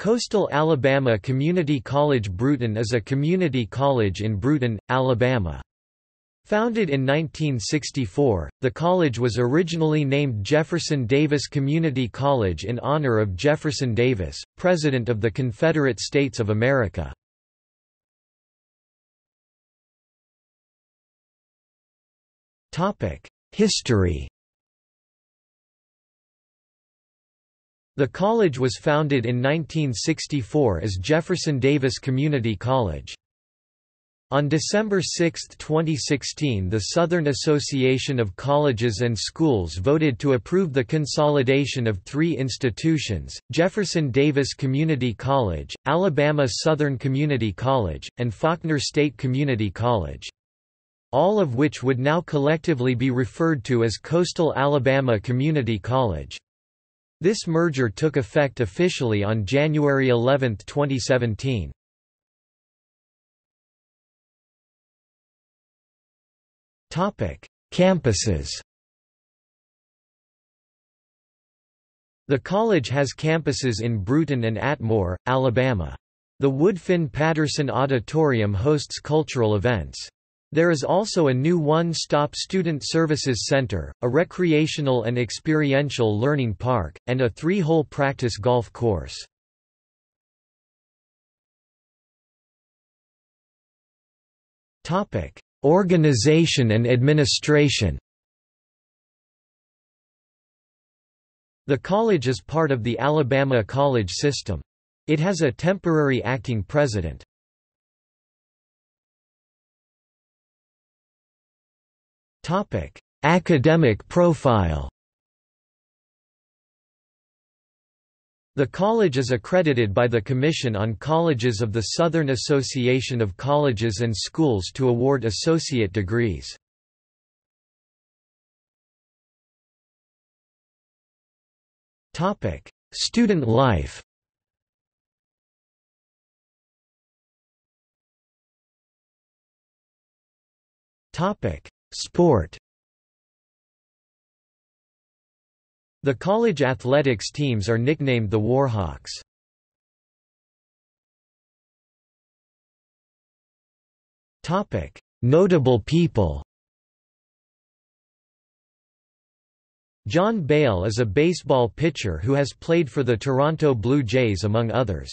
Coastal Alabama Community College Brewton is a community college in Brewton, Alabama. Founded in 1964, the college was originally named Jefferson Davis Community College in honor of Jefferson Davis, President of the Confederate States of America. History The college was founded in 1964 as Jefferson Davis Community College. On December 6, 2016 the Southern Association of Colleges and Schools voted to approve the consolidation of three institutions, Jefferson Davis Community College, Alabama Southern Community College, and Faulkner State Community College. All of which would now collectively be referred to as Coastal Alabama Community College. This merger took effect officially on January 11, 2017. Topic: Campuses. The college has campuses in Brewton and Atmore, Alabama. The Woodfin Patterson Auditorium hosts cultural events. There is also a new one-stop student services center, a recreational and experiential learning park, and a three-hole practice golf course. Organization and administration The college is part of the Alabama college system. It has a temporary acting president. Topic: Academic profile. The college is accredited by the Commission on Colleges of the Southern Association of Colleges and Schools to award associate degrees. Topic: Student life. Topic: Sport The college athletics teams are nicknamed the Warhawks. Notable people John Bale is a baseball pitcher who has played for the Toronto Blue Jays among others.